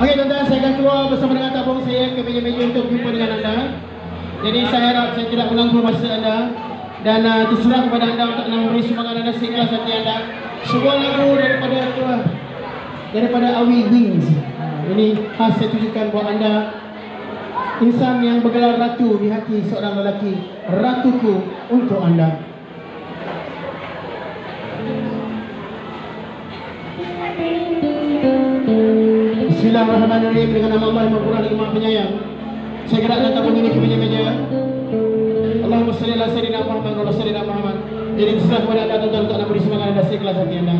Okey tuan-tuan, saya akan keluar bersama dengan tabung saya ke meja-meja untuk berjumpa dengan anda. Jadi saya harap saya tidak mengganggu masa anda dan uh, terserah kepada anda untuk memberi sumbangan anda seikhlas hati anda. Sebuah lagu daripada apa? Daripada Awi Wings. Uh, ini khas saya tunjukkan buat anda insan yang bergelar ratu di hati seorang lelaki. Ratuku untuk anda. Bismillahirrahmanirrahim dengan nama Allah yang Maha lagi Maha Penyayang. Saya gerakkan tabung ini ke meja-meja. Allahumma salli ala sayyidina Muhammad wa ala sayyidina Muhammad. Jadi terserah kepada anda tuan-tuan untuk anda beri semangat anda seikhlas hati anda.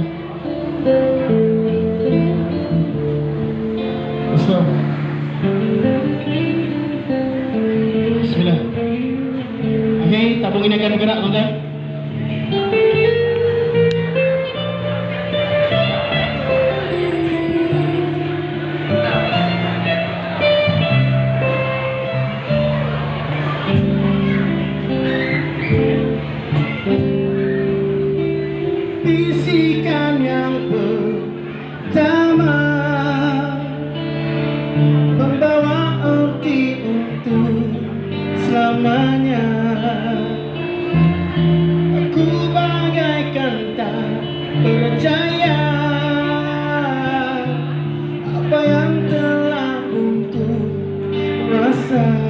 Bismillah. Okey, tabung ini akan bergerak tuan-tuan. Bisikan yang pertama. Membawa arti untuk selamanya. Aku bagaikan tak percaya apa yang telah untuk rasa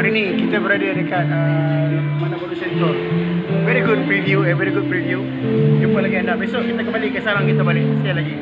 Hari ni kita berada dekat uh, mana production tour Very good preview, eh, very good preview. Jumpa lagi anda. Besok kita kembali ke sarang kita balik. Sekali lagi